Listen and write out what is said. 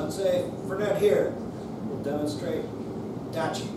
unsafe for not here. We'll demonstrate Dachi.